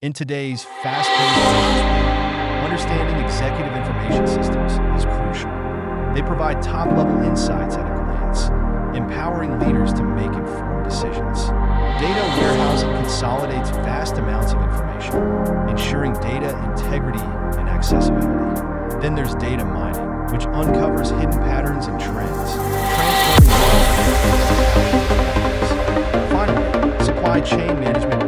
In today's fast-paced world, understanding executive information systems is crucial. They provide top-level insights at a glance, empowering leaders to make informed decisions. Data warehousing consolidates vast amounts of information, ensuring data integrity and accessibility. Then there's data mining, which uncovers hidden patterns and trends, transforming. Finally, supply chain management.